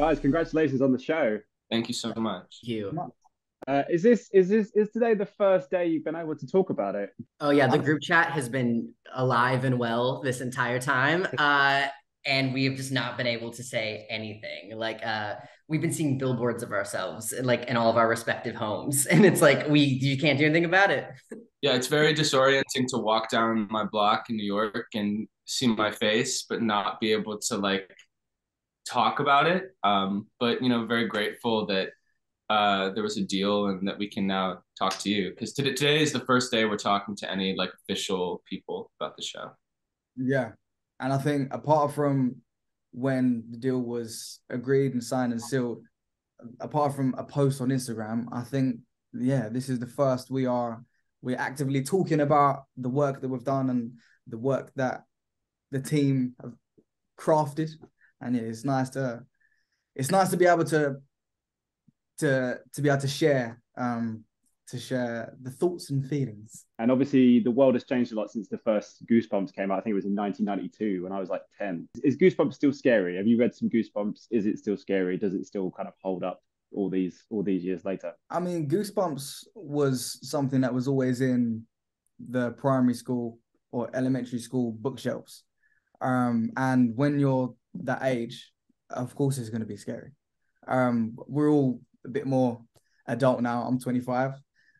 Guys, congratulations on the show. Thank you so much. Thank you. Uh, is this is this is today the first day you've been able to talk about it? Oh yeah, the group chat has been alive and well this entire time. Uh, and we have just not been able to say anything. Like uh, we've been seeing billboards of ourselves like in all of our respective homes, and it's like we you can't do anything about it. Yeah, it's very disorienting to walk down my block in New York and see my face, but not be able to like talk about it. Um, but you know, very grateful that uh, there was a deal and that we can now talk to you because today, today is the first day we're talking to any like official people about the show. Yeah, and I think apart from when the deal was agreed and signed and sealed, apart from a post on Instagram, I think yeah, this is the first we are we're actively talking about the work that we've done and the work that the team have crafted and it's nice to it's nice to be able to to to be able to share um to share the thoughts and feelings. And obviously the world has changed a lot since the first goosebumps came out. I think it was in 1992 when i was like 10 is goosebumps still scary? Have you read some goosebumps? Is it still scary? Does it still kind of hold up all these all these years later? I mean goosebumps was something that was always in the primary school or elementary school bookshelves. Um and when you're that age of course it's going to be scary um we're all a bit more adult now i'm 25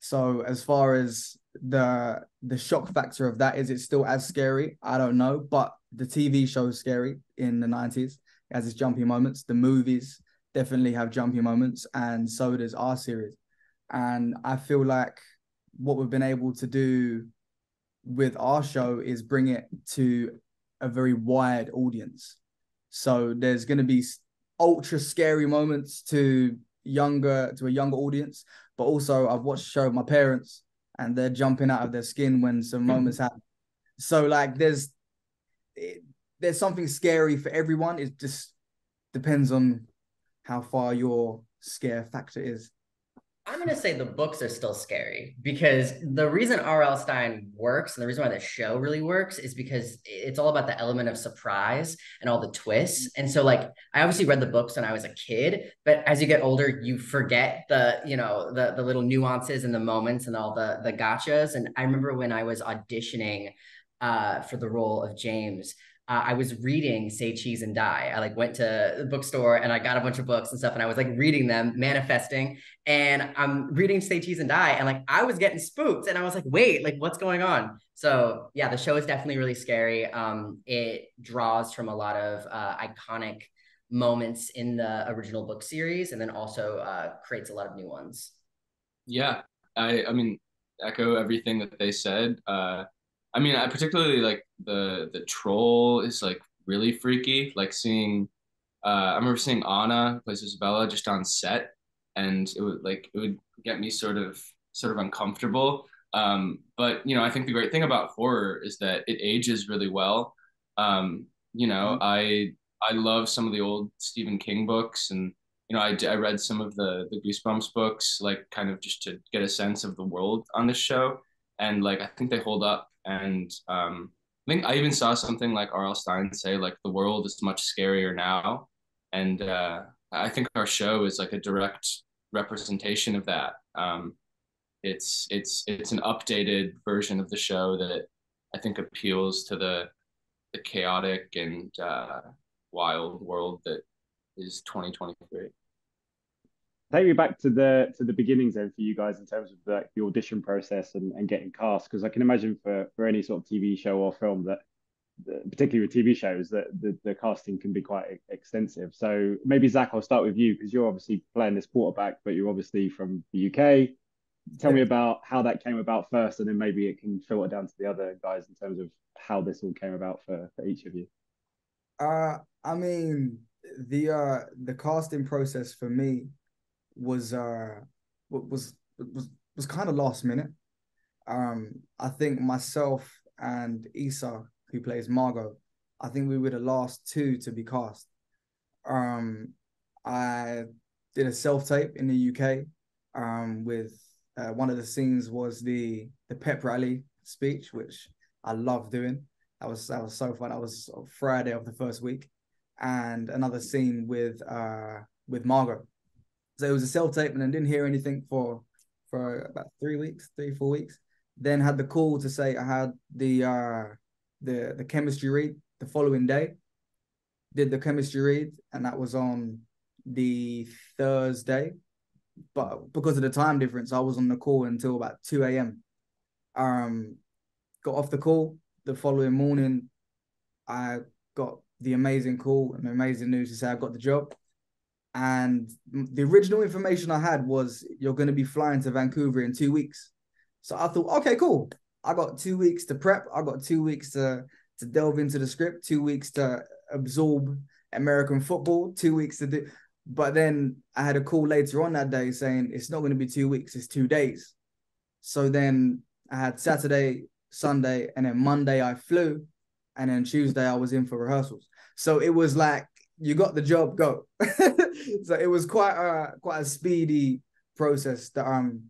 so as far as the the shock factor of that is it still as scary i don't know but the tv show is scary in the 90s as its jumpy moments the movies definitely have jumpy moments, and so does our series. And I feel like what we've been able to do with our show is bring it to a very wide audience. So there's going to be ultra scary moments to younger to a younger audience, but also I've watched the show with my parents and they're jumping out of their skin when some mm. moments happen. So like there's it, there's something scary for everyone. It just depends on how far your scare factor is? I'm gonna say the books are still scary because the reason R.L. Stine works and the reason why the show really works is because it's all about the element of surprise and all the twists. And so, like, I obviously read the books when I was a kid, but as you get older, you forget the, you know, the the little nuances and the moments and all the the gotchas. And I remember when I was auditioning uh, for the role of James, uh, I was reading Say Cheese and Die. I like went to the bookstore and I got a bunch of books and stuff, and I was like reading them, manifesting, and I'm reading Say Cheese and Die, and like I was getting spooked, and I was like, wait, like what's going on? So yeah, the show is definitely really scary. Um, it draws from a lot of uh, iconic moments in the original book series, and then also uh, creates a lot of new ones. Yeah, I I mean echo everything that they said. Uh, I mean, I particularly like the the troll is like really freaky. Like seeing, uh, I remember seeing Ana plays Isabella just on set, and it would like it would get me sort of sort of uncomfortable. Um, but you know, I think the great thing about horror is that it ages really well. Um, you know, mm-hmm. I I love some of the old Stephen King books, and you know, I I read some of the the Goosebumps books, like kind of just to get a sense of the world on this show, and like I think they hold up and um, I think I even saw something like R.L. Stine say like the world is much scarier now, and uh, I think our show is like a direct representation of that. Um, it's it's it's an updated version of the show that I think appeals to the the chaotic and uh, wild world that is 2023 take me back to the to the beginnings then for you guys in terms of the, the audition process and, and getting cast because I can imagine for for any sort of TV show or film that particularly with TV shows that the, the casting can be quite extensive. So maybe Zack, I'll start with you because you're obviously playing this quarterback, but you're obviously from the UK. Tell me about how that came about first, and then maybe it can filter down to the other guys in terms of how this all came about for, for each of you. Uh, I mean, the uh the casting process for me was uh was was was kind of last minute. Um, I think myself and Isa, who plays Margot, I think we were the last two to be cast. Um, I did a self tape in the UK. Um, with uh, one of the scenes was the the pep rally speech, which I love doing. That was that was so fun. That was Friday of the first week, and another scene with uh with Margot. So it was a self tape, and I didn't hear anything for for about three weeks, three four weeks. Then had the call to say I had the uh the the chemistry read the following day. Did the chemistry read, and that was on the Thursday. But because of the time difference, I was on the call until about 2 a.m. Um, got off the call the following morning. I got the amazing call and amazing news to say I got the job. And the original information I had was you're going to be flying to Vancouver in two weeks. So I thought, okay, cool. I got two weeks to prep. I got two weeks to to delve into the script. Two weeks to absorb American football. Two weeks to do. But then I had a call later on that day saying it's not going to be two weeks. It's two days. So then I had Saturday, Sunday, and then Monday I flew, and then Tuesday I was in for rehearsals. So it was like you got the job, go. so it was quite a quite a speedy process that um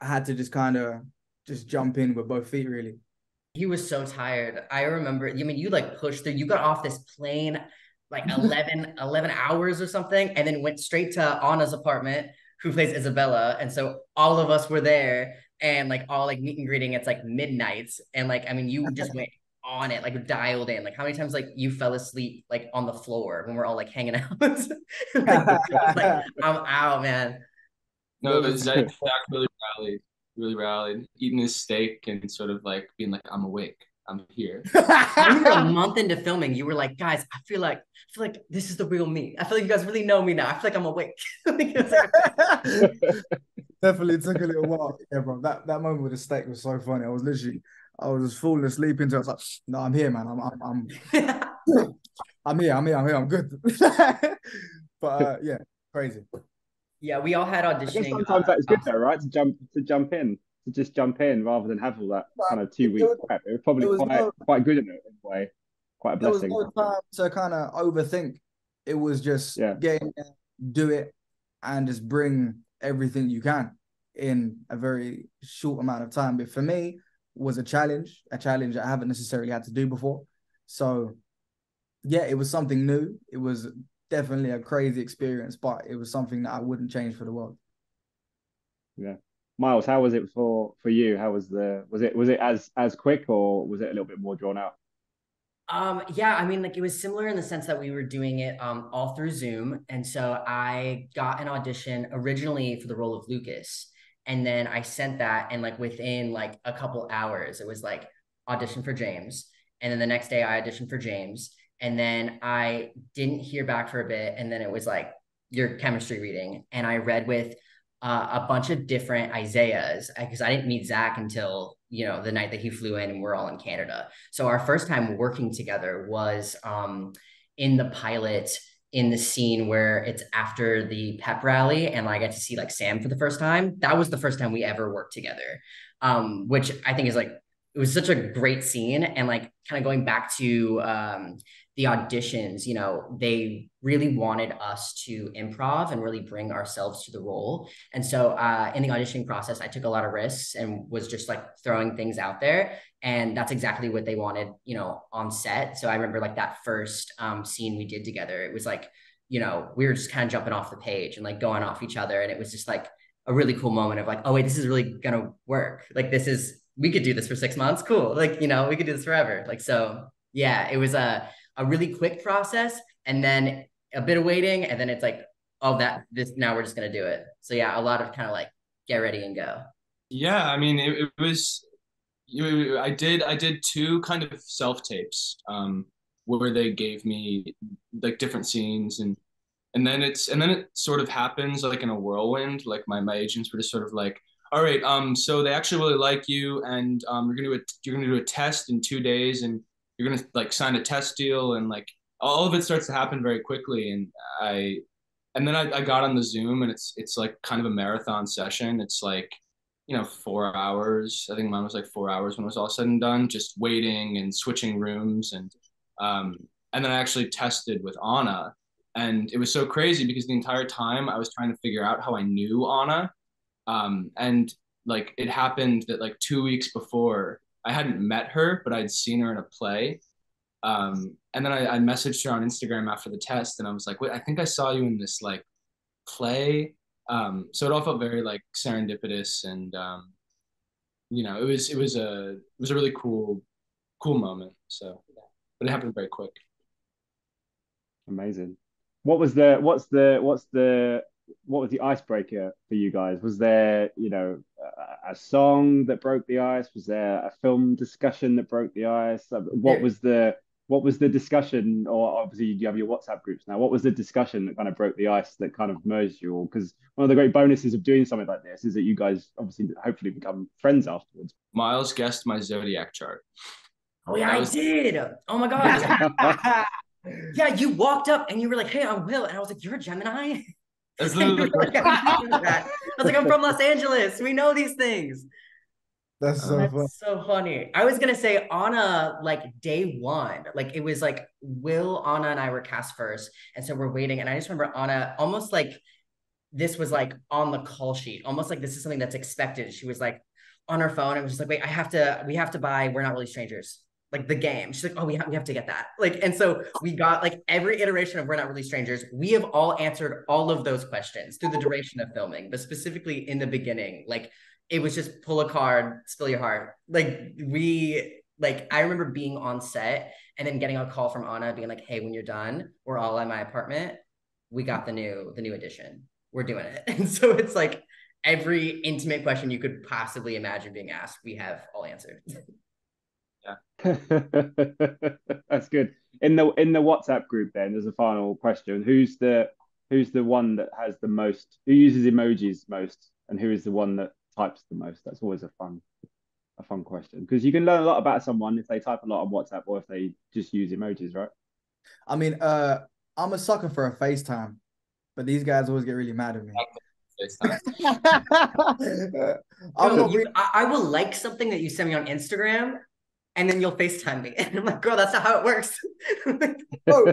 I had to just kind of just jump in with both feet really. He was so tired. I remember, I mean, you like pushed through, you got off this plane like 11, 11 hours or something, and then went straight to Ana's apartment, who plays Isabella. And so all of us were there and like all like meet and greeting, it's like midnight. And like, I mean, you just went on it, like dialed in. Like how many times like you fell asleep like on the floor when we're all like hanging out? like, like, I'm out, man. No, Zack, Zack really rallied, really rallied, eating his steak and sort of like being like, I'm awake. I'm here. I remember a month into filming, you were like, guys, I feel like I feel like this is the real me. I feel like you guys really know me now. I feel like I'm awake. Definitely took a little while. Yeah, bro. That that moment with the steak was so funny. I was literally I was just falling asleep into it. I was like, no, I'm here, man. I'm I'm I'm, I'm here, I'm here, I'm here, I'm good. but uh, yeah, crazy. Yeah, we all had auditioning. sometimes uh, that is good though, right? To jump to jump in, to just jump in rather than have all that kind of two week prep. It was probably it was quite no, quite good in a, in a way. Quite a blessing. There was no time to kind of overthink. It was just yeah. getting do it, and just bring everything you can in a very short amount of time. But for me, was a challenge, a challenge I haven't necessarily had to do before. So yeah, it was something new. It was definitely a crazy experience, but it was something that I wouldn't change for the world. Yeah. Miles, how was it for for you? How was the was it was it as as quick or was it a little bit more drawn out? Um, yeah, I mean, like it was similar in the sense that we were doing it um all through Zoom. And so I got an audition originally for the role of Lucas. And then I sent that, and like within like a couple hours, it was like audition for James. And then the next day I auditioned for James. And then I didn't hear back for a bit. And then it was like your chemistry reading. And I read with uh, a bunch of different Isaiahs because I didn't meet Zack until you know the night that he flew in and we're all in Canada. So our first time working together was um, in the pilot in the scene where it's after the pep rally and I get to see like Sam for the first time. That was the first time we ever worked together, um, which I think is like it was such a great scene and like kind of going back to um, the auditions, you know, they really wanted us to improv and really bring ourselves to the role. And so uh, in the auditioning process, I took a lot of risks and was just like throwing things out there. And that's exactly what they wanted, you know, on set. So I remember like that first um, scene we did together, it was like, you know, we were just kind of jumping off the page and like going off each other. And it was just like a really cool moment of like, oh, wait, this is really going to work. Like, this is, we could do this for six months. Cool. Like, you know, we could do this forever. Like, so yeah, it was a, a really quick process and then a bit of waiting. And then it's like oh that this now we're just gonna do it. So yeah a lot of kind of like get ready and go. Yeah i mean it, it was you i did i did two kind of self tapes um where they gave me like different scenes. And and then it's and then it sort of happens like in a whirlwind. Like my my agents were just sort of like all right um so they actually really like you. And um you're gonna do a you're gonna do a test in two days. And you're gonna like sign a test deal and like all of it starts to happen very quickly. And i and then I, I got on the zoom and it's it's like kind of a marathon session. It's like you know four hours. I think mine was like four hours when it was all said and done just waiting and switching rooms. And um and then i actually tested with Ana and it was so crazy because the entire time i was trying to figure out how i knew Ana um and like it happened that like two weeks before I hadn't met her, but I'd seen her in a play. Um, and then I, I messaged her on Instagram after the test, and I was like, "Wait, I think I saw you in this like play." Um, so it all felt very like serendipitous, and um, you know, it was it was a it was a really cool cool moment. So, but it happened very quick. Amazing. What was the what's the what's the what was the icebreaker for you guys? Was there, you know, a, a song that broke the ice? Was there a film discussion that broke the ice? Uh, what was the what was the discussion? Or obviously you have your WhatsApp groups now. What was the discussion that kind of broke the ice that kind of merged you all? Because one of the great bonuses of doing something like this is that you guys obviously hopefully become friends afterwards. Miles guessed my zodiac chart. Oh yeah, was... I did. Oh my god. yeah, you walked up and you were like, "Hey, I'm Will," and I was like, "You're a Gemini." That's literally like, I was like, I'm from Los Angeles. We know these things. That's so That's fun. so funny. I was gonna say Ana, like day one, like it was like Will, Ana, and I were cast first, and so we're waiting. And I just remember Ana almost like this was like on the call sheet, almost like this is something that's expected. She was like on her phone and was just like, "Wait, I have to. We have to buy. We're not really strangers." Like the game. She's like, oh, we have, we have to get that. Like, and so we got like every iteration of We're Not Really Strangers. We have all answered all of those questions through the duration of filming, but specifically in the beginning, like it was just pull a card, spill your heart. Like we, like I remember being on set and then getting a call from Ana being like, hey, when you're done, we're all at my apartment. We got the new, the new edition. We're doing it. And so it's like every intimate question you could possibly imagine being asked, we have all answered. That's good. In the in the WhatsApp group, then there's a final question. Who's the who's the one that has the most? Who uses emojis most, and who is the one that types the most? That's always a fun a fun question because you can learn a lot about someone if they type a lot on WhatsApp or if they just use emojis, right? I mean, uh, I'm a sucker for a FaceTime, but these guys always get really mad at me. Yo, you, I, I will like something that you send me on Instagram, and then you'll FaceTime me. And I'm like, girl, that's not how it works. Bro,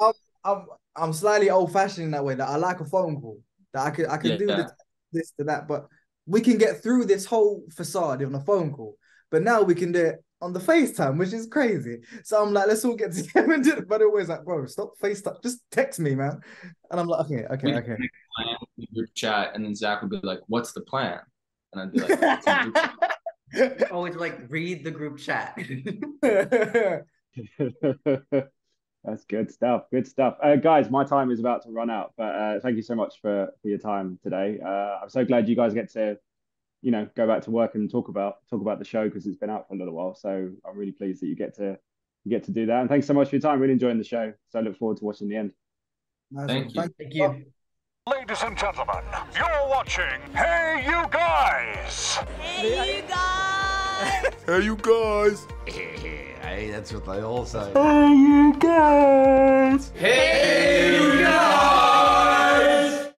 I'm, I'm, I'm slightly old fashioned in that way that I like a phone call. That I could I could yeah, do yeah. this, this to that. But we can get through this whole facade on a phone call. But now we can do it on the FaceTime, which is crazy. So I'm like, let's all get together and do it. But it was like, bro, stop FaceTime. Just text me, man. And I'm like, okay, okay, we okay. Plan, group chat, and then Zack would be like, what's the plan? And I'd be like, Always like read the group chat. That's good stuff. Good stuff, uh, guys. My time is about to run out, but uh, thank you so much for for your time today. Uh, I'm so glad you guys get to, you know, go back to work and talk about talk about the show because it's been out for a little while. So I'm really pleased that you get to you get to do that. And thanks so much for your time. Really enjoying the show. So I look forward to watching the end. Thank you. Thank you. Ladies and gentlemen, you're watching Hey You Guys! Hey You Guys! hey You Guys! hey, that's what they all say. Hey You Guys! Hey You Guys!